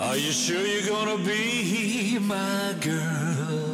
Are you sure you're gonna be my girl?